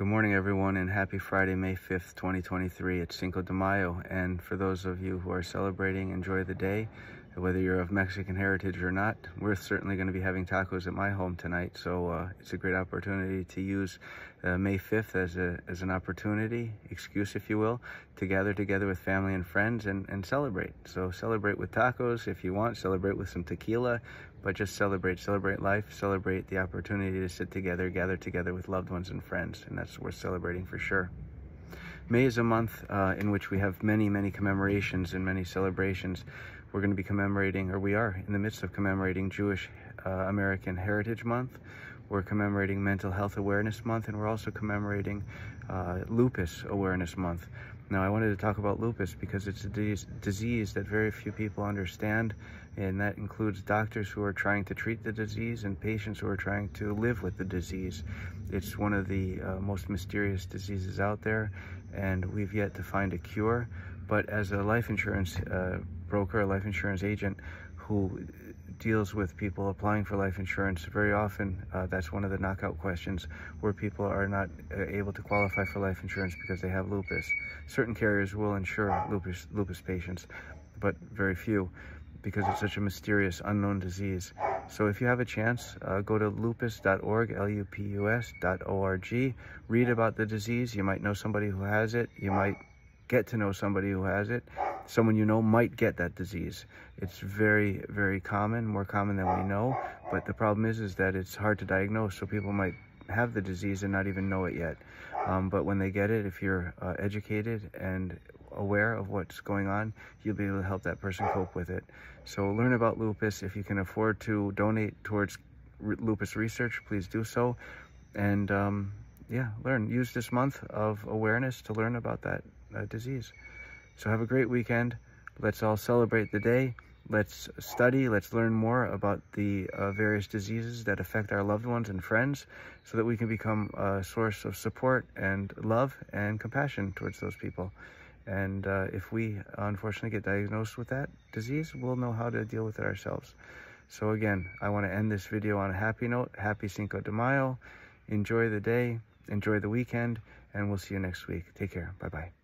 Good morning, everyone, and happy Friday, May 5th, 2023. It's Cinco de Mayo, and for those of you who are celebrating, enjoy the day. Whether you're of Mexican heritage or not, we're certainly going to be having tacos at my home tonight, so uh, it's a great opportunity to use uh, May 5th as, a, as an opportunity, excuse if you will, to gather together with family and friends and, and celebrate. So celebrate with tacos if you want, celebrate with some tequila, but just celebrate, celebrate life, celebrate the opportunity to sit together, gather together with loved ones and friends, and that's worth celebrating for sure. May is a month uh, in which we have many, many commemorations and many celebrations. We're going to be commemorating, or we are in the midst of commemorating Jewish uh, American Heritage Month. We're commemorating Mental Health Awareness Month, and we're also commemorating uh, Lupus Awareness Month. Now, I wanted to talk about lupus because it's a disease that very few people understand, and that includes doctors who are trying to treat the disease and patients who are trying to live with the disease. It's one of the uh, most mysterious diseases out there, and we've yet to find a cure. But as a life insurance uh, broker, a life insurance agent who deals with people applying for life insurance, very often uh, that's one of the knockout questions where people are not uh, able to qualify for life insurance because they have lupus. Certain carriers will insure lupus, lupus patients, but very few because it's such a mysterious, unknown disease. So if you have a chance, uh, go to lupus.org, L-U-P-U-S.org, read about the disease. You might know somebody who has it. You might get to know somebody who has it someone you know might get that disease. It's very, very common, more common than we know. But the problem is, is that it's hard to diagnose. So people might have the disease and not even know it yet. Um, but when they get it, if you're uh, educated and aware of what's going on, you'll be able to help that person cope with it. So learn about lupus. If you can afford to donate towards lupus research, please do so. And um, yeah, learn. Use this month of awareness to learn about that uh, disease. So have a great weekend. Let's all celebrate the day. Let's study, let's learn more about the uh, various diseases that affect our loved ones and friends so that we can become a source of support and love and compassion towards those people. And uh, if we unfortunately get diagnosed with that disease, we'll know how to deal with it ourselves. So again, I want to end this video on a happy note. Happy Cinco de Mayo. Enjoy the day, enjoy the weekend, and we'll see you next week. Take care. Bye-bye.